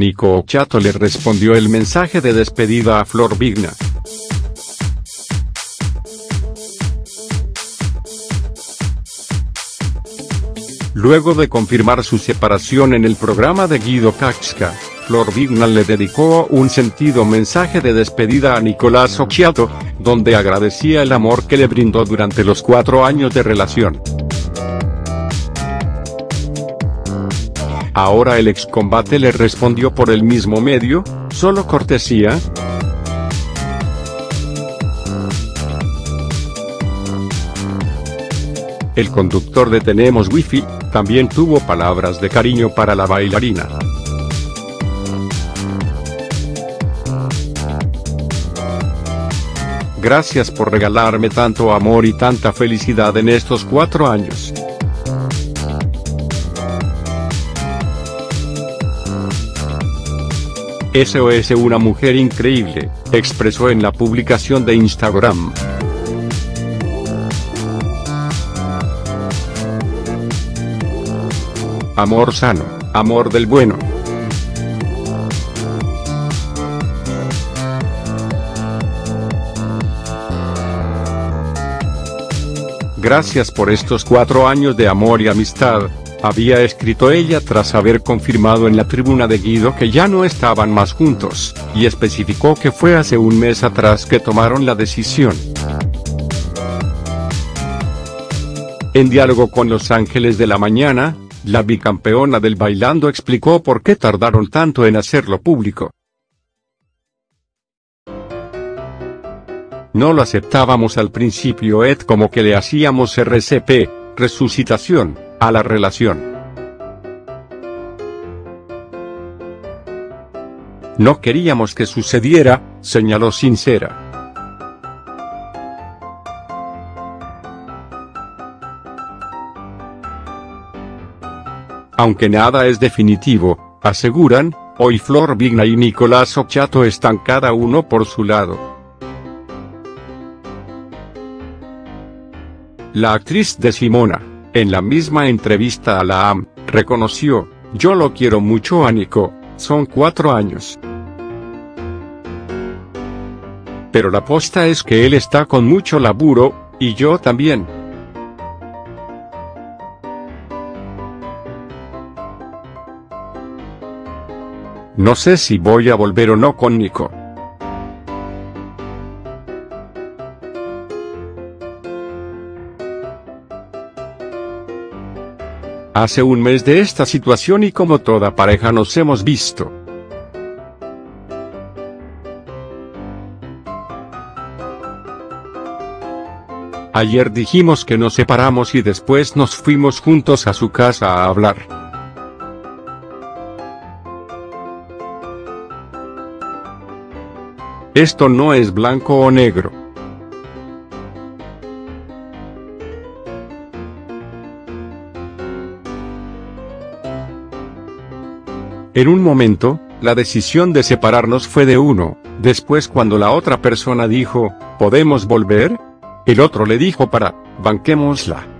Nico Chato le respondió el mensaje de despedida a Flor Vigna. Luego de confirmar su separación en el programa de Guido Kachka, Flor Vigna le dedicó un sentido mensaje de despedida a Nicolás Occhiato, donde agradecía el amor que le brindó durante los cuatro años de relación. Ahora el excombate le respondió por el mismo medio, solo cortesía, El conductor de Tenemos Wifi, también tuvo palabras de cariño para la bailarina. Gracias por regalarme tanto amor y tanta felicidad en estos cuatro años. SOS una mujer increíble, expresó en la publicación de Instagram. Amor sano, amor del bueno. Gracias por estos cuatro años de amor y amistad, había escrito ella tras haber confirmado en la tribuna de Guido que ya no estaban más juntos, y especificó que fue hace un mes atrás que tomaron la decisión. En diálogo con Los Ángeles de la Mañana, la bicampeona del bailando explicó por qué tardaron tanto en hacerlo público. No lo aceptábamos al principio Ed como que le hacíamos RCP, resucitación, a la relación. No queríamos que sucediera, señaló sincera. Aunque nada es definitivo, aseguran, hoy Flor Vigna y Nicolás Ochato están cada uno por su lado. La actriz de Simona, en la misma entrevista a la AM, reconoció, yo lo quiero mucho a Nico, son cuatro años. Pero la posta es que él está con mucho laburo, y yo también. No sé si voy a volver o no con Nico. Hace un mes de esta situación y como toda pareja nos hemos visto. Ayer dijimos que nos separamos y después nos fuimos juntos a su casa a hablar. Esto no es blanco o negro. En un momento, la decisión de separarnos fue de uno, después cuando la otra persona dijo, ¿podemos volver? El otro le dijo para, banquémosla.